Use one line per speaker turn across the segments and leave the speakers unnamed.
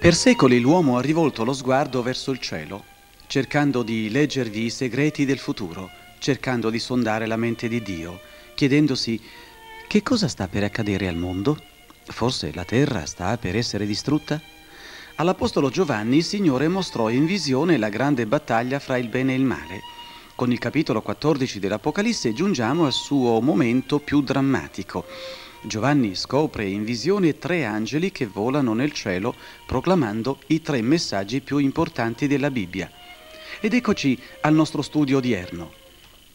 Per secoli l'uomo ha rivolto lo sguardo verso il cielo, cercando di leggervi i segreti del futuro, cercando di sondare la mente di Dio, chiedendosi che cosa sta per accadere al mondo? Forse la terra sta per essere distrutta? All'Apostolo Giovanni il Signore mostrò in visione la grande battaglia fra il bene e il male. Con il capitolo 14 dell'Apocalisse giungiamo al suo momento più drammatico. Giovanni scopre in visione tre angeli che volano nel cielo proclamando i tre messaggi più importanti della Bibbia. Ed eccoci al nostro studio odierno.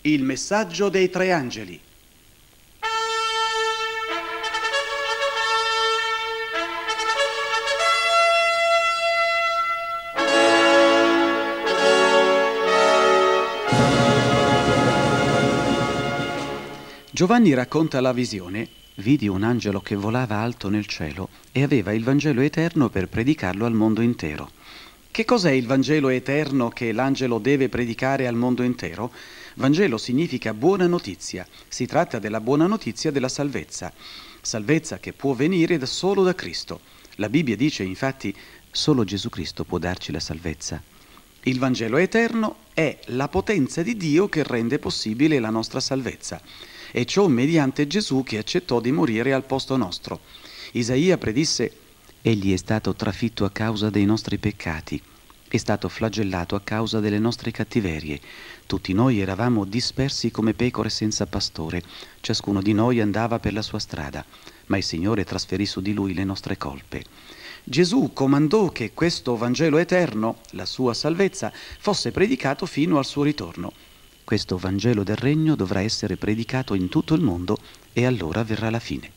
Il messaggio dei tre angeli. Giovanni racconta la visione. Vidi un angelo che volava alto nel cielo e aveva il Vangelo eterno per predicarlo al mondo intero. Che cos'è il Vangelo eterno che l'angelo deve predicare al mondo intero? Vangelo significa buona notizia. Si tratta della buona notizia della salvezza. Salvezza che può venire da solo da Cristo. La Bibbia dice infatti solo Gesù Cristo può darci la salvezza. Il Vangelo eterno è la potenza di Dio che rende possibile la nostra salvezza e ciò mediante Gesù che accettò di morire al posto nostro. Isaia predisse, Egli è stato trafitto a causa dei nostri peccati, è stato flagellato a causa delle nostre cattiverie. Tutti noi eravamo dispersi come pecore senza pastore, ciascuno di noi andava per la sua strada, ma il Signore trasferì su di lui le nostre colpe. Gesù comandò che questo Vangelo eterno, la sua salvezza, fosse predicato fino al suo ritorno. Questo Vangelo del Regno dovrà essere predicato in tutto il mondo e allora verrà la fine.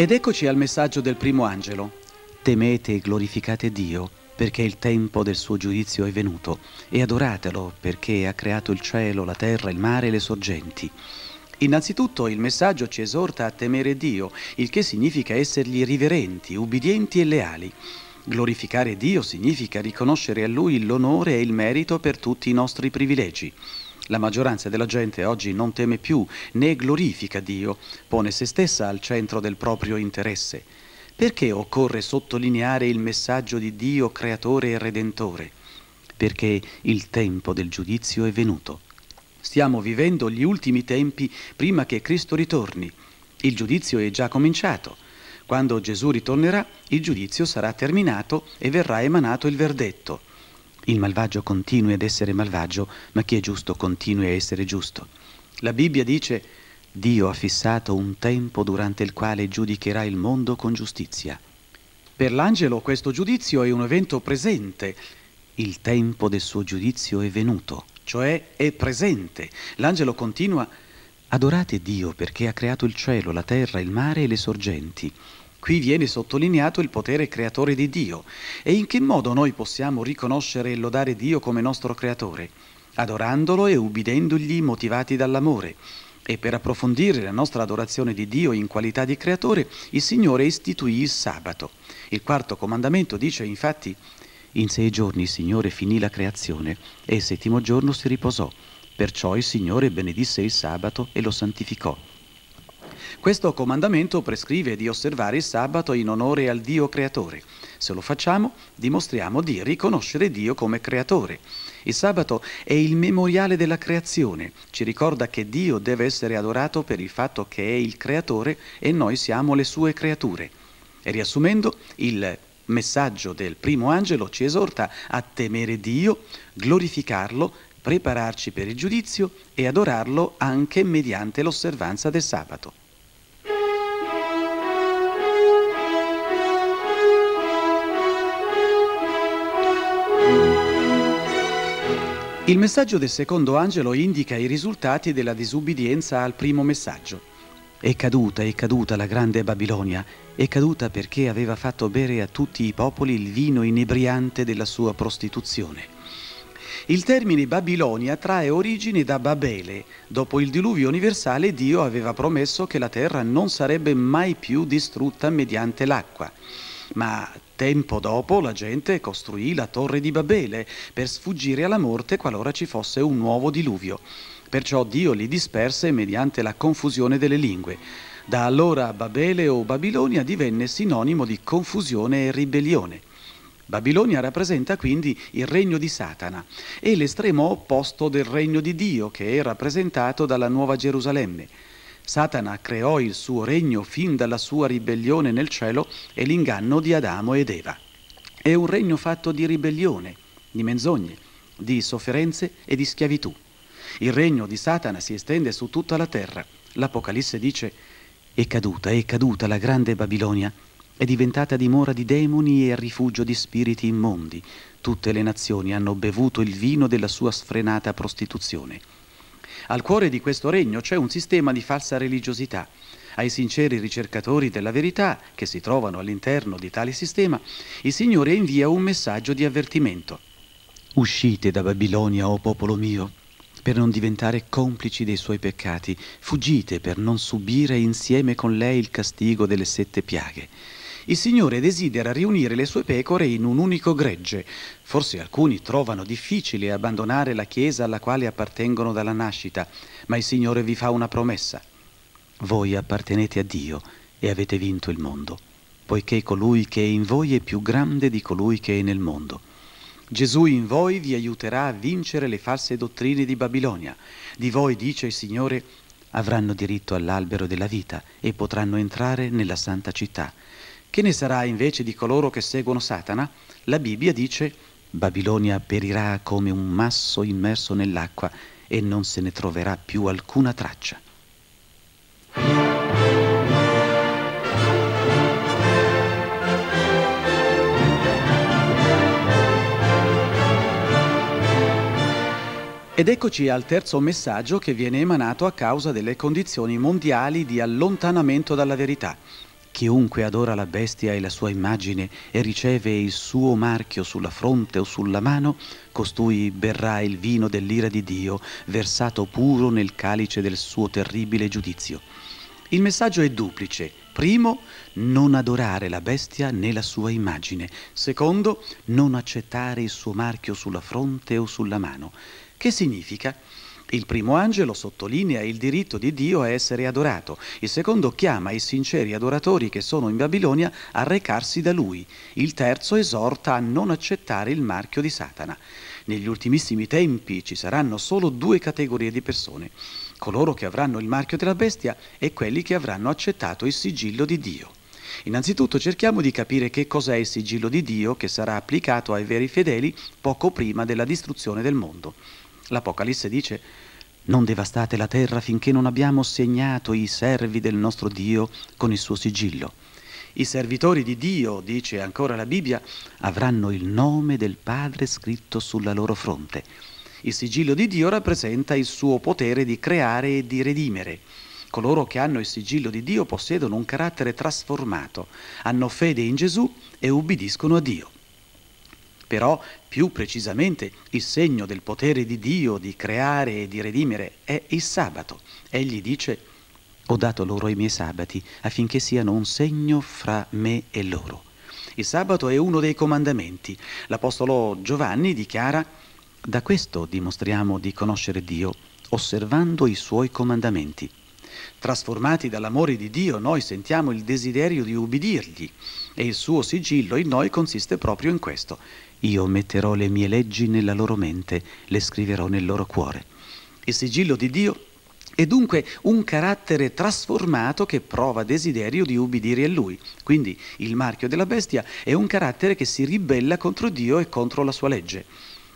Ed eccoci al messaggio del primo angelo. Temete e glorificate Dio perché il tempo del suo giudizio è venuto e adoratelo perché ha creato il cielo, la terra, il mare e le sorgenti. Innanzitutto il messaggio ci esorta a temere Dio, il che significa essergli riverenti, ubbidienti e leali. Glorificare Dio significa riconoscere a Lui l'onore e il merito per tutti i nostri privilegi. La maggioranza della gente oggi non teme più né glorifica Dio, pone se stessa al centro del proprio interesse. Perché occorre sottolineare il messaggio di Dio creatore e redentore? Perché il tempo del giudizio è venuto. Stiamo vivendo gli ultimi tempi prima che Cristo ritorni. Il giudizio è già cominciato. Quando Gesù ritornerà, il giudizio sarà terminato e verrà emanato il verdetto. Il malvagio continui ad essere malvagio, ma chi è giusto continui a essere giusto. La Bibbia dice, Dio ha fissato un tempo durante il quale giudicherà il mondo con giustizia. Per l'angelo questo giudizio è un evento presente. Il tempo del suo giudizio è venuto cioè è presente. L'angelo continua, adorate Dio perché ha creato il cielo, la terra, il mare e le sorgenti. Qui viene sottolineato il potere creatore di Dio. E in che modo noi possiamo riconoscere e lodare Dio come nostro creatore? Adorandolo e ubbidendogli motivati dall'amore. E per approfondire la nostra adorazione di Dio in qualità di creatore, il Signore istituì il sabato. Il quarto comandamento dice infatti in sei giorni il Signore finì la creazione e il settimo giorno si riposò. Perciò il Signore benedisse il sabato e lo santificò. Questo comandamento prescrive di osservare il sabato in onore al Dio creatore. Se lo facciamo, dimostriamo di riconoscere Dio come creatore. Il sabato è il memoriale della creazione, ci ricorda che Dio deve essere adorato per il fatto che è il creatore e noi siamo le sue creature. E riassumendo, il messaggio del primo angelo ci esorta a temere Dio, glorificarlo, prepararci per il giudizio e adorarlo anche mediante l'osservanza del sabato. Il messaggio del secondo angelo indica i risultati della disubbidienza al primo messaggio. È caduta, è caduta la grande Babilonia, è caduta perché aveva fatto bere a tutti i popoli il vino inebriante della sua prostituzione. Il termine Babilonia trae origine da Babele. Dopo il diluvio universale Dio aveva promesso che la terra non sarebbe mai più distrutta mediante l'acqua. Ma Tempo dopo la gente costruì la torre di Babele per sfuggire alla morte qualora ci fosse un nuovo diluvio. Perciò Dio li disperse mediante la confusione delle lingue. Da allora Babele o Babilonia divenne sinonimo di confusione e ribellione. Babilonia rappresenta quindi il regno di Satana e l'estremo opposto del regno di Dio che è rappresentato dalla Nuova Gerusalemme. Satana creò il suo regno fin dalla sua ribellione nel cielo e l'inganno di Adamo ed Eva. È un regno fatto di ribellione, di menzogne, di sofferenze e di schiavitù. Il regno di Satana si estende su tutta la terra. L'Apocalisse dice, è caduta, è caduta la grande Babilonia, è diventata dimora di demoni e rifugio di spiriti immondi. Tutte le nazioni hanno bevuto il vino della sua sfrenata prostituzione. Al cuore di questo regno c'è un sistema di falsa religiosità. Ai sinceri ricercatori della verità, che si trovano all'interno di tale sistema, il Signore invia un messaggio di avvertimento. Uscite da Babilonia, o oh popolo mio, per non diventare complici dei suoi peccati, fuggite per non subire insieme con lei il castigo delle sette piaghe. Il Signore desidera riunire le sue pecore in un unico gregge. Forse alcuni trovano difficile abbandonare la Chiesa alla quale appartengono dalla nascita, ma il Signore vi fa una promessa. Voi appartenete a Dio e avete vinto il mondo, poiché colui che è in voi è più grande di colui che è nel mondo. Gesù in voi vi aiuterà a vincere le false dottrine di Babilonia. Di voi, dice il Signore, avranno diritto all'albero della vita e potranno entrare nella santa città. Che ne sarà invece di coloro che seguono Satana? La Bibbia dice Babilonia perirà come un masso immerso nell'acqua e non se ne troverà più alcuna traccia. Ed eccoci al terzo messaggio che viene emanato a causa delle condizioni mondiali di allontanamento dalla verità. Chiunque adora la bestia e la sua immagine e riceve il suo marchio sulla fronte o sulla mano, costui berrà il vino dell'ira di Dio, versato puro nel calice del suo terribile giudizio. Il messaggio è duplice. Primo, non adorare la bestia né la sua immagine. Secondo, non accettare il suo marchio sulla fronte o sulla mano. Che significa? Il primo angelo sottolinea il diritto di Dio a essere adorato, il secondo chiama i sinceri adoratori che sono in Babilonia a recarsi da lui, il terzo esorta a non accettare il marchio di Satana. Negli ultimissimi tempi ci saranno solo due categorie di persone, coloro che avranno il marchio della bestia e quelli che avranno accettato il sigillo di Dio. Innanzitutto cerchiamo di capire che cos'è il sigillo di Dio che sarà applicato ai veri fedeli poco prima della distruzione del mondo. L'Apocalisse dice non devastate la terra finché non abbiamo segnato i servi del nostro Dio con il suo sigillo. I servitori di Dio, dice ancora la Bibbia, avranno il nome del Padre scritto sulla loro fronte. Il sigillo di Dio rappresenta il suo potere di creare e di redimere. Coloro che hanno il sigillo di Dio possiedono un carattere trasformato, hanno fede in Gesù e ubbidiscono a Dio. Però, più precisamente, il segno del potere di Dio di creare e di redimere è il sabato. Egli dice, ho dato loro i miei sabati affinché siano un segno fra me e loro. Il sabato è uno dei comandamenti. L'Apostolo Giovanni dichiara, da questo dimostriamo di conoscere Dio, osservando i suoi comandamenti. Trasformati dall'amore di Dio, noi sentiamo il desiderio di ubbidirgli e il suo sigillo in noi consiste proprio in questo, io metterò le mie leggi nella loro mente, le scriverò nel loro cuore. Il sigillo di Dio è dunque un carattere trasformato che prova desiderio di ubbidire a Lui. Quindi il marchio della bestia è un carattere che si ribella contro Dio e contro la sua legge.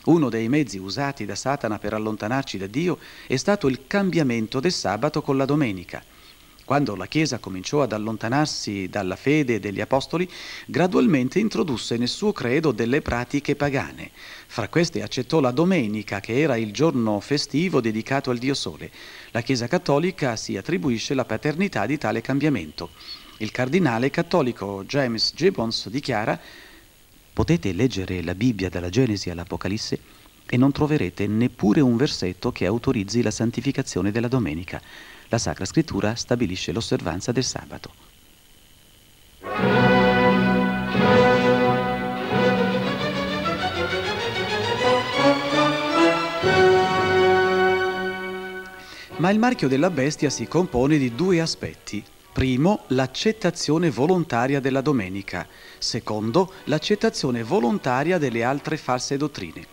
Uno dei mezzi usati da Satana per allontanarci da Dio è stato il cambiamento del sabato con la domenica. Quando la Chiesa cominciò ad allontanarsi dalla fede degli Apostoli, gradualmente introdusse nel suo credo delle pratiche pagane. Fra queste accettò la domenica, che era il giorno festivo dedicato al Dio Sole. La Chiesa cattolica si attribuisce la paternità di tale cambiamento. Il cardinale cattolico James Gibbons dichiara Potete leggere la Bibbia dalla Genesi all'Apocalisse e non troverete neppure un versetto che autorizzi la santificazione della domenica la Sacra Scrittura stabilisce l'osservanza del sabato. Ma il marchio della bestia si compone di due aspetti. Primo, l'accettazione volontaria della domenica. Secondo, l'accettazione volontaria delle altre false dottrine.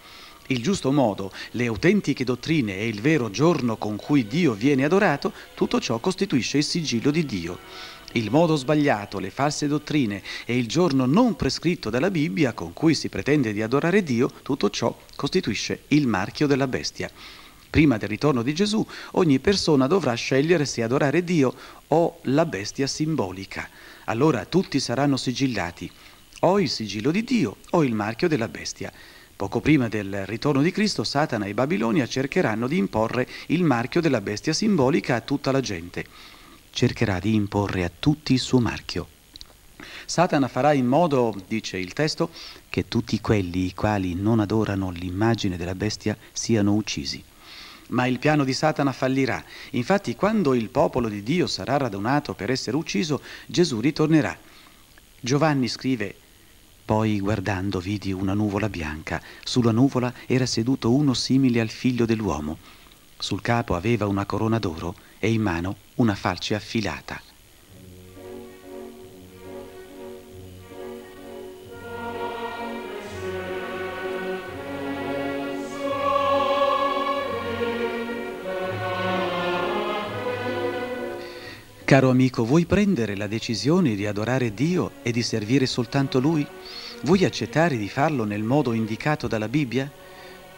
Il giusto modo, le autentiche dottrine e il vero giorno con cui Dio viene adorato, tutto ciò costituisce il sigillo di Dio. Il modo sbagliato, le false dottrine e il giorno non prescritto dalla Bibbia con cui si pretende di adorare Dio, tutto ciò costituisce il marchio della bestia. Prima del ritorno di Gesù, ogni persona dovrà scegliere se adorare Dio o la bestia simbolica. Allora tutti saranno sigillati, o il sigillo di Dio o il marchio della bestia. Poco prima del ritorno di Cristo, Satana e Babilonia cercheranno di imporre il marchio della bestia simbolica a tutta la gente. Cercherà di imporre a tutti il suo marchio. Satana farà in modo, dice il testo, che tutti quelli i quali non adorano l'immagine della bestia siano uccisi. Ma il piano di Satana fallirà. Infatti, quando il popolo di Dio sarà radunato per essere ucciso, Gesù ritornerà. Giovanni scrive poi guardando vidi una nuvola bianca. Sulla nuvola era seduto uno simile al figlio dell'uomo. Sul capo aveva una corona d'oro e in mano una falce affilata. Caro amico, vuoi prendere la decisione di adorare Dio e di servire soltanto Lui? Vuoi accettare di farlo nel modo indicato dalla Bibbia?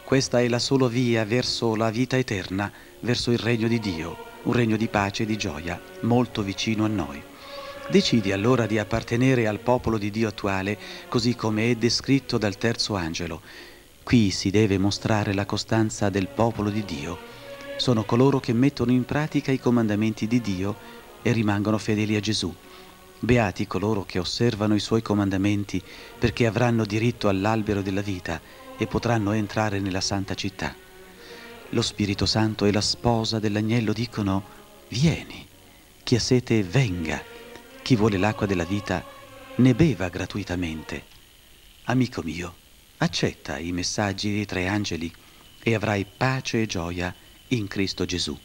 Questa è la sola via verso la vita eterna, verso il regno di Dio, un regno di pace e di gioia, molto vicino a noi. Decidi allora di appartenere al popolo di Dio attuale, così come è descritto dal terzo angelo. Qui si deve mostrare la costanza del popolo di Dio. Sono coloro che mettono in pratica i comandamenti di Dio e rimangono fedeli a Gesù. Beati coloro che osservano i suoi comandamenti, perché avranno diritto all'albero della vita e potranno entrare nella santa città. Lo Spirito Santo e la sposa dell'agnello dicono, vieni, chi ha sete venga, chi vuole l'acqua della vita ne beva gratuitamente. Amico mio, accetta i messaggi dei tre angeli e avrai pace e gioia in Cristo Gesù.